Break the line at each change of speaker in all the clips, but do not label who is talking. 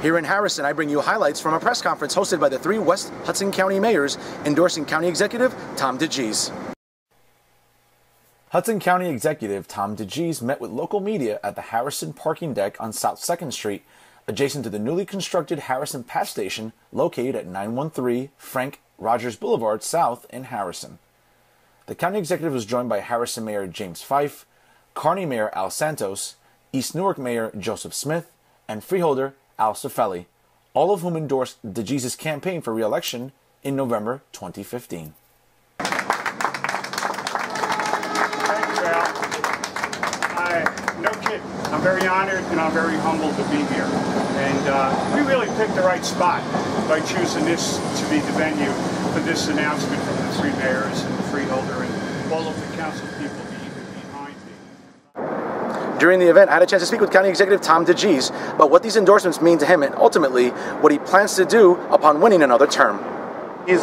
Here in Harrison, I bring you highlights from a press conference hosted by the three West Hudson County mayors endorsing County Executive Tom DeGise. Hudson County Executive Tom DeGise met with local media at the Harrison parking deck on South 2nd Street, adjacent to the newly constructed Harrison PATH Station located at 913 Frank Rodgers Boulevard South in Harrison. The county executive was joined by Harrison Mayor James Fife, Kearny Mayor Al Santos, East Newark Mayor Joseph Smith, and Freeholder Al Cifelli, all of whom endorsed DeGise's campaign for re-election in November 2015.
Thank Al. I, no kid. I'm very honored and I'm very humbled to be here. And uh, we really picked the right spot by choosing this to be the venue for this announcement from the three mayors and the freeholder and all of the council people
during the event, I had a chance to speak with County Executive Tom DeGise about what these endorsements mean to him and ultimately what he plans to do upon winning another term. He's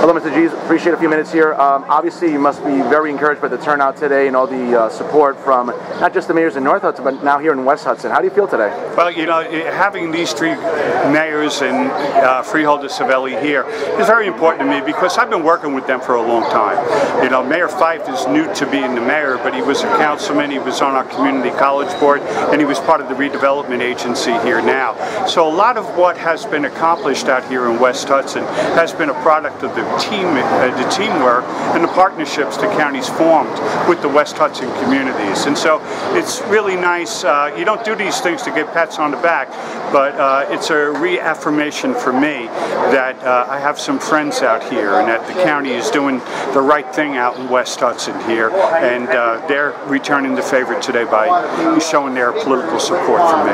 Hello, Mr. G's. Appreciate a few minutes here. Um, obviously, you must be very encouraged by the turnout today and all the uh, support from not just the mayors in North Hudson, but now here in West Hudson. How do you feel today?
Well, you know, having these three mayors and uh, Freeholder Cifelli here is very important to me because I've been working with them for a long time. You know, Mayor Fife is new to being the mayor, but he was a councilman, he was on our community college board, and he was part of the redevelopment agency here now. So a lot of what has been accomplished out here in West Hudson has been a product of the team, uh, the teamwork and the partnerships the county's formed with the West Hudson communities. And so it's really nice. Uh, you don't do these things to get pats on the back, but uh, it's a reaffirmation for me that uh, I have some friends out here and that the county is doing the right thing out in West Hudson here. And uh, they're returning the favor today by showing their political support for me.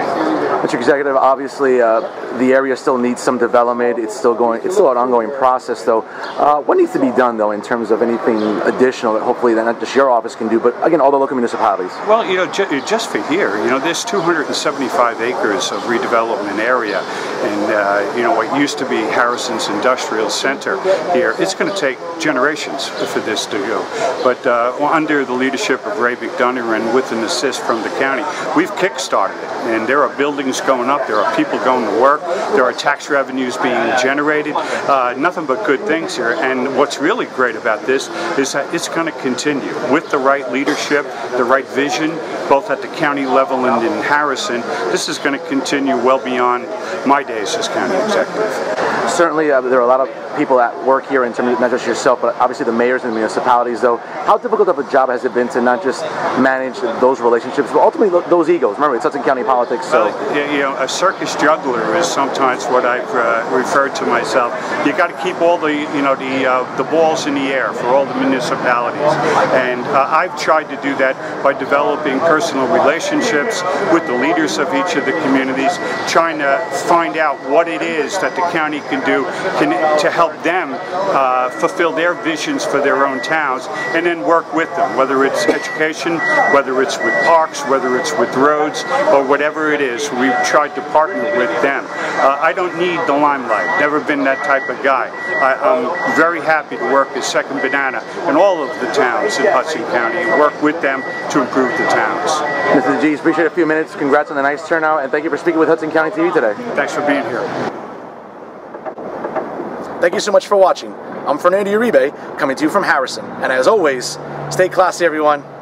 Mr. Executive, obviously uh, the area still needs some development. It's still going. It's still an ongoing process, though. Uh, what needs to be done, though, in terms of anything additional that hopefully that not just your office can do, but again, all the local municipalities?
Well, you know, ju just for here, you know, there's 275 acres of redevelopment area, and uh, you know what used to be Harrison's Industrial Center here. It's going to take generations for this to go, but uh, under the leadership of Ray McDonough and with an assist from the county, we've kick-started it, and there are buildings going up, there are people going to work, there are tax revenues being generated, uh, nothing but good things here. And what's really great about this is that it's going to continue with the right leadership, the right vision, both at the county level and in Harrison. This is going to continue well beyond my days as county executive.
Certainly, uh, there are a lot of people at work here in terms of not just yourself, but obviously the mayors and the municipalities, though. How difficult of a job has it been to not just manage those relationships, but ultimately those egos? Remember, it's Hudson County politics, so.
You know, a circus juggler is sometimes what I've uh, referred to myself. You got to keep all the, you know, the uh, the balls in the air for all the municipalities, and uh, I've tried to do that by developing personal relationships with the leaders of each of the communities, trying to find out what it is that the county can do can, to help them uh, fulfill their visions for their own towns and then work with them, whether it's education, whether it's with parks, whether it's with roads, or whatever it is. We've tried to partner with them. Uh, I don't need the limelight, never been that type of guy. I, am very happy to work as Second Banana in all of the towns in Hudson County and work with them to improve the towns.
Mr. G, appreciate a few minutes. Congrats on the nice turnout, and thank you for speaking with Hudson County TV today.
Thanks for being here.
Thank you so much for watching. I'm Fernando Uribe, coming to you from Harrison. And as always, stay classy, everyone.